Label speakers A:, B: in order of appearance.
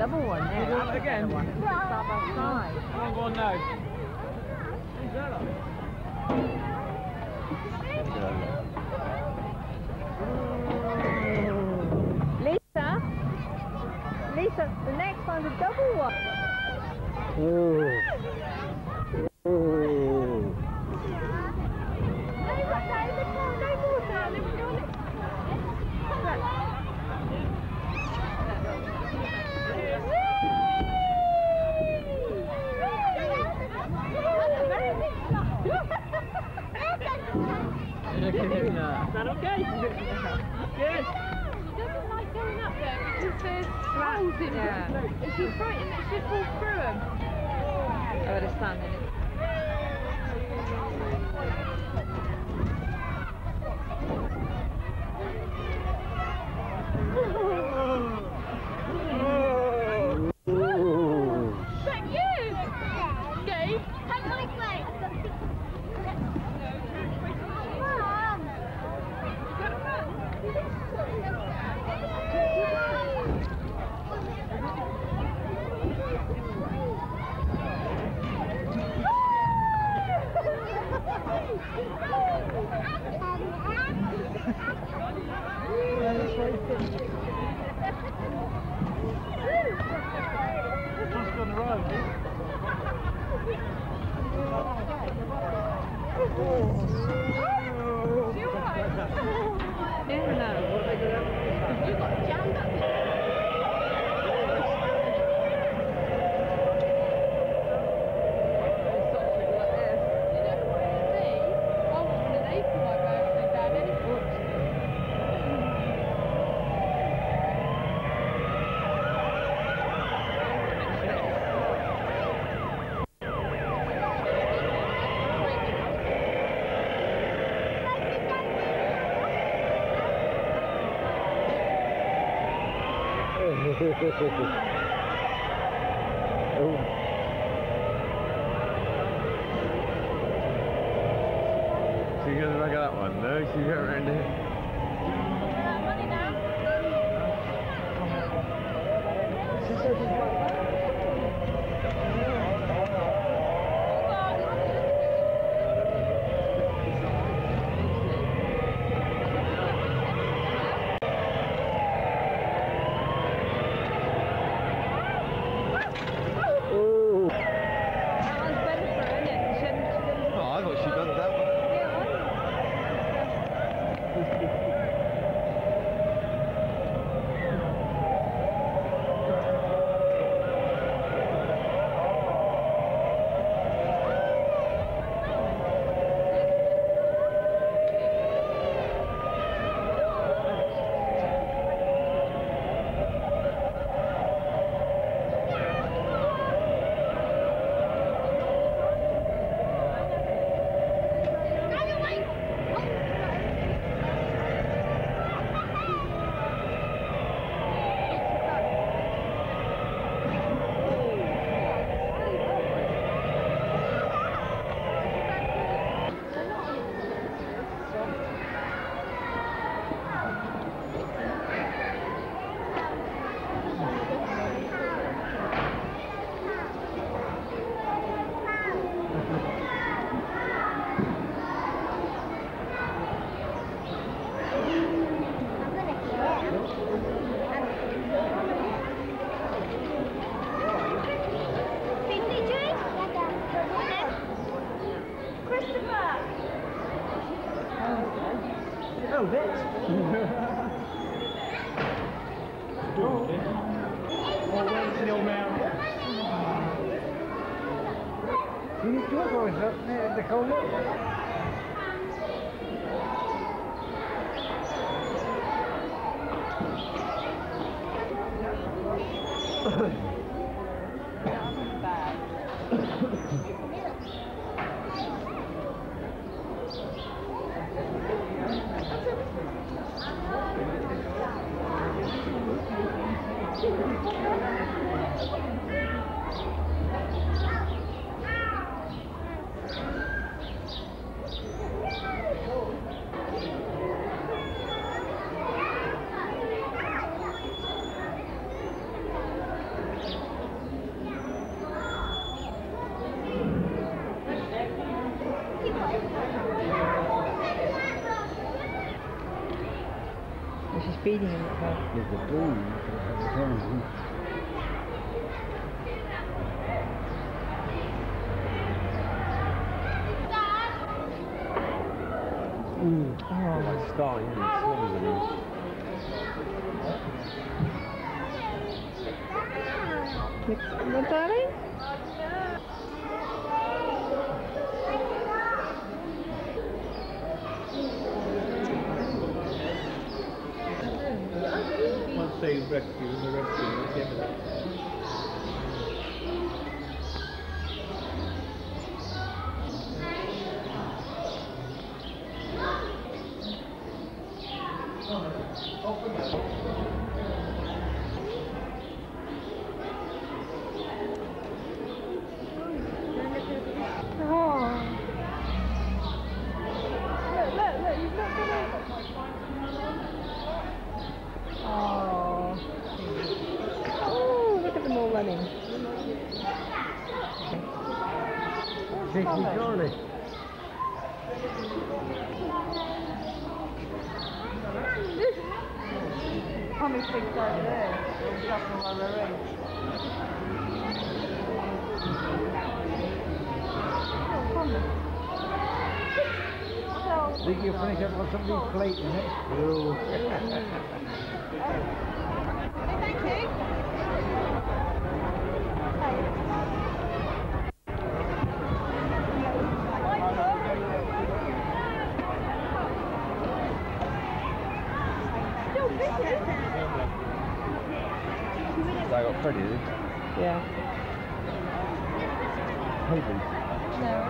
A: double one there.
B: Do
A: That's
B: it
A: a
B: again?
A: better one. Side by side.
B: Come on, now.
A: Lisa? Lisa, the next one's a double one.
C: Ooh. Ooh.
B: Look at him now. Is that okay? Good.
D: She doesn't like going up there because there's
A: Yeah.
D: And she's frightened that she'll fall through them.
A: I would have standing it.
C: Ooh.
D: Is that you? Gabe?
B: Just on the road.
A: Yeah,
C: oh.
E: She goes back at that one. No, she got around here.
C: Ooh.
A: That one's better for her, isn't it? She shouldn't- she didn't-
E: Oh, I thought she got that one.
B: Oh, this. Oh, where's the old man?
C: You do always up there, the.
A: Oh, she's feeding him. Look her.
C: There's a ball.
E: Ooh.
A: Oh.
E: That's starting in Swansea.
A: What, darling?
B: They rescue, the rescue
A: Look at them all running.
C: Vicky Charlie.
A: Tommy over there. They're jumping while they're in. So,
C: Think you'll finish up on somebody's plate in it?
E: They got Freddie, did
A: Yeah.
E: Maybe.
A: No.